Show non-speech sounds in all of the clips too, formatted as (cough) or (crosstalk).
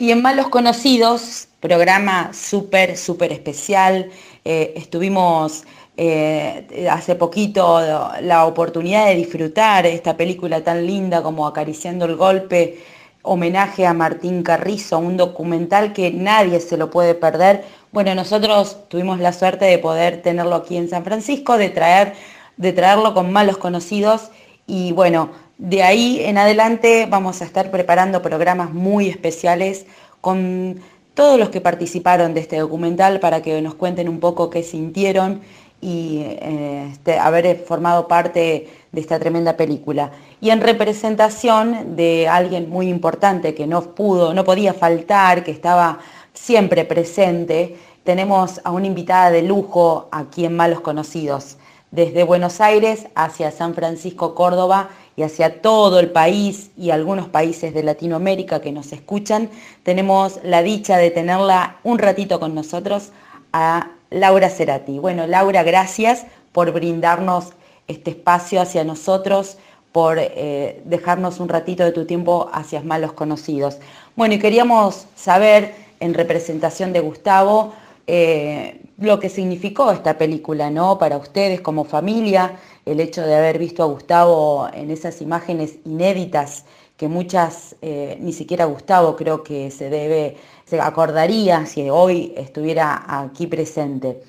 Y en Malos Conocidos, programa súper, súper especial, eh, estuvimos eh, hace poquito la oportunidad de disfrutar esta película tan linda como Acariciando el Golpe, homenaje a Martín Carrizo, un documental que nadie se lo puede perder. Bueno, nosotros tuvimos la suerte de poder tenerlo aquí en San Francisco, de, traer, de traerlo con malos conocidos y bueno, de ahí en adelante vamos a estar preparando programas muy especiales con todos los que participaron de este documental para que nos cuenten un poco qué sintieron y eh, este, haber formado parte de esta tremenda película. Y en representación de alguien muy importante que no pudo, no podía faltar, que estaba siempre presente, tenemos a una invitada de lujo aquí en Malos Conocidos, desde Buenos Aires hacia San Francisco, Córdoba y hacia todo el país y algunos países de Latinoamérica que nos escuchan, tenemos la dicha de tenerla un ratito con nosotros a Laura Cerati. Bueno, Laura, gracias por brindarnos este espacio hacia nosotros, por eh, dejarnos un ratito de tu tiempo hacia malos conocidos. Bueno, y queríamos saber, en representación de Gustavo, eh, lo que significó esta película, ¿no? Para ustedes como familia, el hecho de haber visto a Gustavo en esas imágenes inéditas que muchas, eh, ni siquiera Gustavo creo que se debe se acordaría si hoy estuviera aquí presente.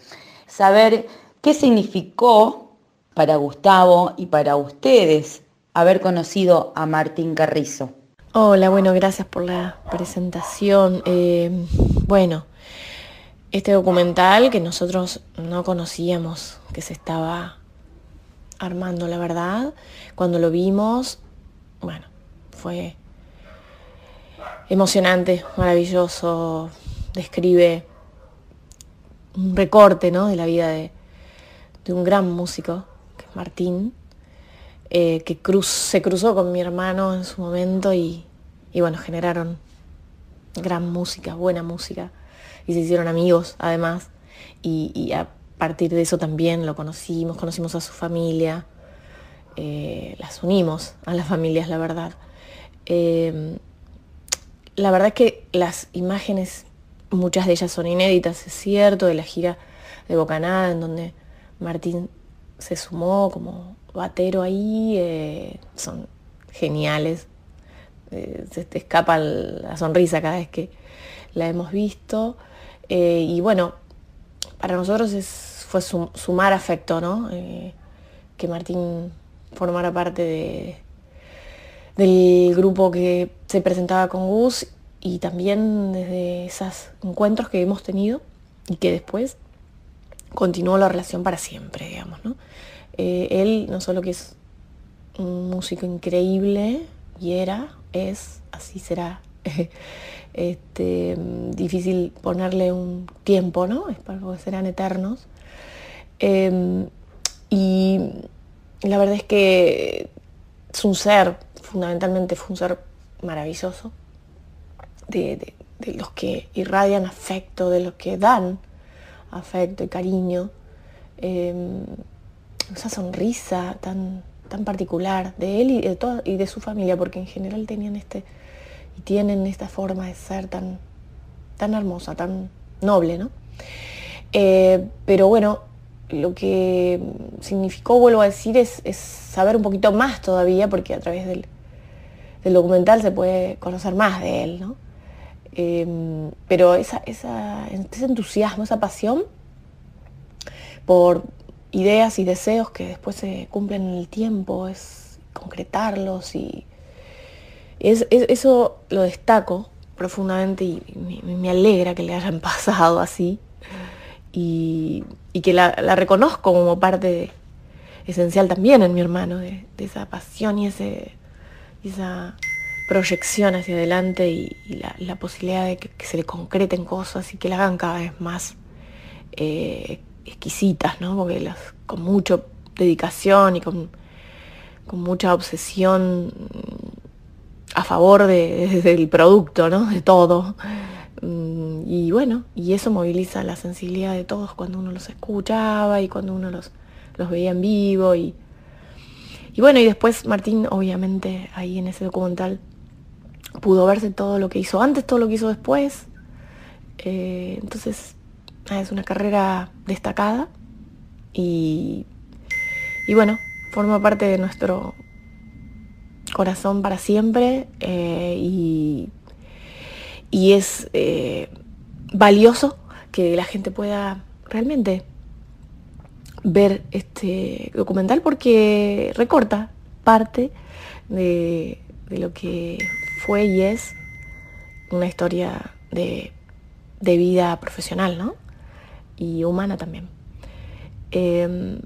Saber qué significó para Gustavo y para ustedes haber conocido a Martín Carrizo. Hola, bueno, gracias por la presentación. Eh, bueno, este documental que nosotros no conocíamos que se estaba armando, la verdad, cuando lo vimos, bueno, fue emocionante, maravilloso, describe un recorte ¿no? de la vida de, un gran músico, que es Martín, eh, que se cruzó con mi hermano en su momento y, bueno, generaron gran música, buena música, y se hicieron amigos además, y, a partir de eso también lo conocimos, conocimos a su familia, eh, las unimos a las familias, la verdad. Eh, la verdad es que las imágenes, muchas de ellas son inéditas, es cierto, de la gira de Bocanada, en donde Martín se sumó como batero ahí, eh, son geniales. Eh, se te escapa la sonrisa cada vez que la hemos visto. Eh, y bueno, para nosotros fue sumar afecto, ¿no? que Martín formara parte de, del grupo que se presentaba con Gus y también desde esos encuentros que hemos tenido y que después continuó la relación para siempre, digamos. ¿no? Eh, él no solo que es un músico increíble, y era, es, así será. (laughs) este, difícil ponerle un tiempo, ¿no? Es porque serán eternos. Em, y la verdad es que es un ser fundamentalmente fue un ser maravilloso, de, los que irradian afecto, de los que dan afecto y cariño. Em, esa sonrisa tan, tan particular de él y de, y de su familia, porque en general tenían este tienen esta forma de ser tan, tan hermosa, tan noble, ¿no? Eh, pero bueno, lo que significó, vuelvo a decir, es, saber un poquito más todavía, porque a través del, documental se puede conocer más de él, ¿no? Em, pero esa, ese entusiasmo, esa pasión por ideas y deseos que después se cumplen en el tiempo, es concretarlos y eso lo destaco profundamente y me alegra que le hayan (laughs) pasado así y, que la, reconozco como parte esencial también en mi hermano, de, esa pasión y esa proyección hacia adelante y, la, posibilidad de que, se le concreten cosas y que la hagan cada vez más eh, exquisitas, ¿no? Porque con mucha dedicación y con mucha obsesión a favor (laughs) del producto, ¿no? De todo. Mm, y bueno, y eso moviliza la sensibilidad de todos cuando uno los escuchaba y cuando uno los, los veía en vivo. Y, y bueno, y después Martín, obviamente, ahí en ese documental pudo verse todo lo que hizo antes, todo lo que hizo después. Eh, entonces, es una carrera destacada y, y, bueno, forma parte de nuestro corazón para siempre eh, y, y, es eh, valioso que la gente pueda realmente ver este documental porque recorta parte de, lo que fue y es una historia de, vida profesional, ¿no? Y humana también. Em,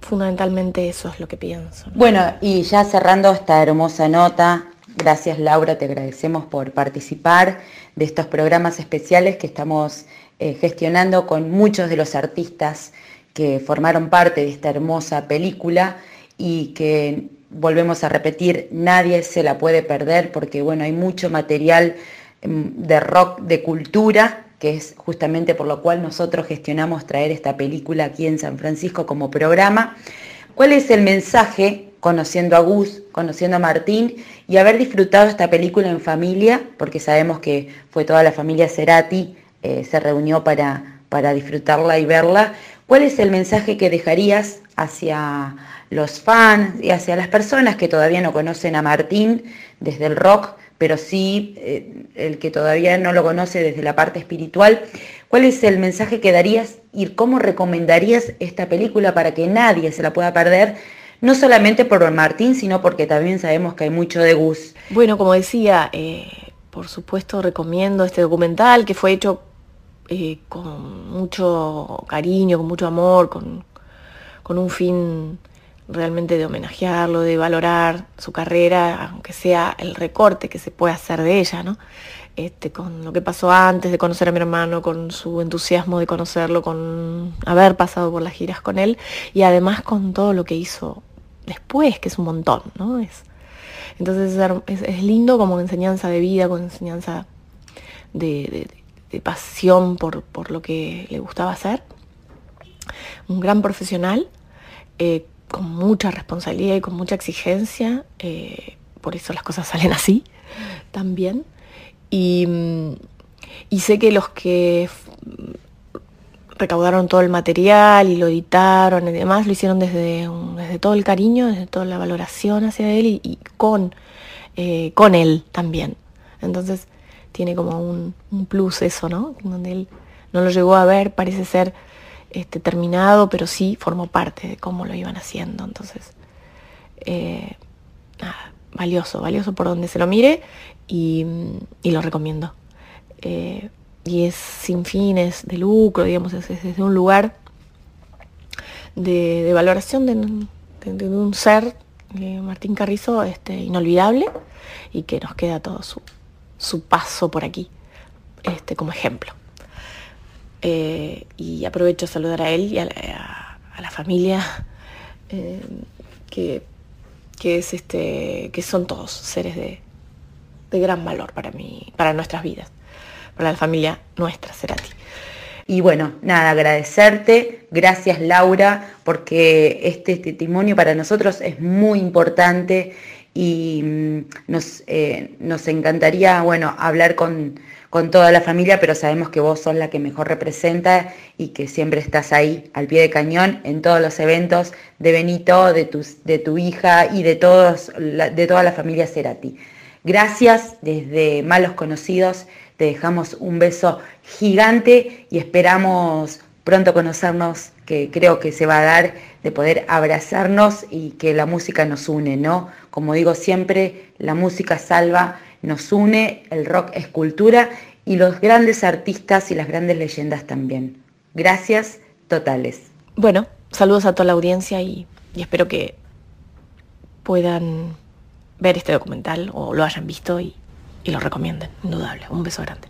fundamentalmente eso es lo que pienso. Bueno, y ya cerrando esta hermosa nota, gracias Laura, te agradecemos por participar de estos programas especiales que estamos eh, gestionando con muchos de los artistas que formaron parte de esta hermosa película y que volvemos a repetir, nadie se la puede perder porque bueno, hay mucho material em, de rock, de cultura, que es justamente por lo cual nosotros gestionamos traer esta película aquí en San Francisco como programa. ¿Cuál es el mensaje conociendo a Gus, conociendo a Martín y haber disfrutado esta película en familia, porque sabemos que fue toda la familia Cerati eh, se reunió para, para disfrutarla y verla. ¿Cuál es el mensaje que dejarías hacia los fans y hacia las personas que todavía no conocen a Martín desde el rock, pero sí eh, el que todavía no lo conoce desde la parte espiritual? ¿Cuál es el mensaje que darías y cómo recomendarías esta película para que nadie se la pueda perder? No solamente por Martín, sino porque también sabemos que hay mucho de Gus. Bueno, como decía, eh, por supuesto recomiendo este documental que fue hecho eh, con mucho cariño, con mucho amor, con, un fin realmente de homenajearlo, de valorar su carrera, aunque sea el recorte que se puede hacer de ella, ¿no? Este, con lo que pasó antes de conocer a mi hermano, con su entusiasmo de conocerlo, con haber pasado por las giras con él y además con todo lo que hizo después, que es un montón, ¿no? Es, entonces es, lindo como enseñanza de vida, como enseñanza de pasión por, lo que le gustaba hacer. Un gran profesional, eh, con mucha responsabilidad y con mucha exigencia, eh, por eso las cosas salen así también. Y, sé que los que recaudaron todo el material y lo editaron y demás, lo hicieron desde, desde todo el cariño, desde toda la valoración hacia él y, con, eh, con él también. Entonces, tiene como un, plus eso, ¿no? Donde él no lo llegó a ver, parece ser este, terminado, pero sí formó parte de cómo lo iban haciendo. Entonces, eh, valioso, valioso por donde se lo mire y, lo recomiendo. Eh, y es sin fines de lucro, digamos, es, desde un lugar de, valoración de, un ser, eh, Martín Carrizo, este, inolvidable y que nos queda todo su, paso por aquí, este, como ejemplo. Eh, y aprovecho a saludar a él y a la, familia, (laughs) eh, que, es este, que son todos seres de, gran valor para mí, para nuestras vidas, para la familia nuestra, Cerati. Y bueno, nada, agradecerte, gracias Laura, porque este testimonio para nosotros es muy importante y mm, nos, eh, nos encantaría, bueno, hablar con, toda la familia, pero sabemos que vos sos la que mejor representa y que siempre estás ahí al pie de cañón en todos los eventos de Benito, de, tus, de tu hija y de, todos, de toda la familia Cerati. Gracias desde Malos Conocidos, te dejamos un beso gigante y esperamos pronto conocernos, que creo que se va a dar, de poder abrazarnos y que la música nos une, ¿no? Como digo siempre, la música salva, nos une, el rock es cultura y los grandes artistas y las grandes leyendas también. Gracias totales. Bueno, saludos a toda la audiencia y, espero que puedan ver este documental o lo hayan visto y, y lo recomienden, indudable. Un beso grande.